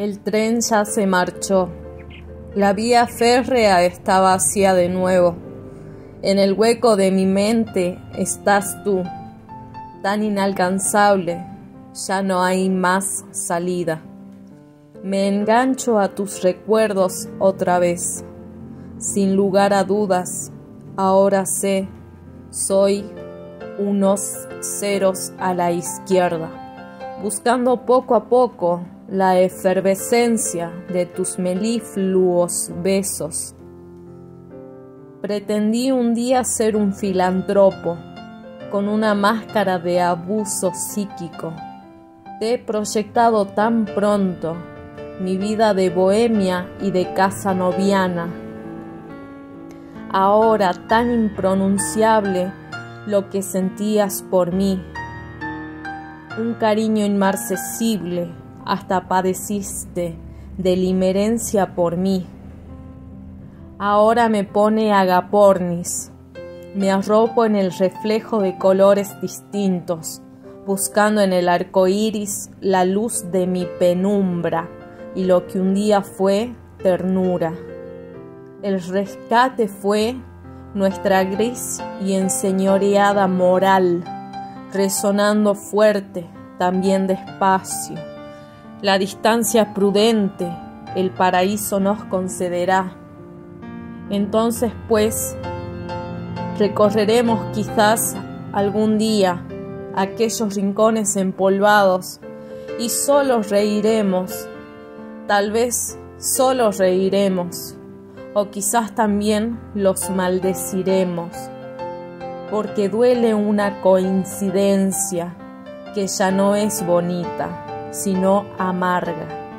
El tren ya se marchó. La vía férrea está vacía de nuevo. En el hueco de mi mente estás tú, tan inalcanzable, ya no hay más salida. Me engancho a tus recuerdos otra vez. Sin lugar a dudas, ahora sé, soy unos ceros a la izquierda, buscando poco a poco la efervescencia de tus melifluos besos. Pretendí un día ser un filantropo, con una máscara de abuso psíquico. Te he proyectado tan pronto mi vida de bohemia y de casa noviana. Ahora tan impronunciable lo que sentías por mí. Un cariño inmarcesible, hasta padeciste de limerencia por mí. Ahora me pone agapornis, me arropo en el reflejo de colores distintos, buscando en el arco iris la luz de mi penumbra y lo que un día fue ternura. El rescate fue nuestra gris y enseñoreada moral, resonando fuerte, también despacio. La distancia prudente el paraíso nos concederá. Entonces, pues, recorreremos quizás algún día aquellos rincones empolvados y solo reiremos, tal vez solo reiremos o quizás también los maldeciremos, porque duele una coincidencia que ya no es bonita, sino amarga.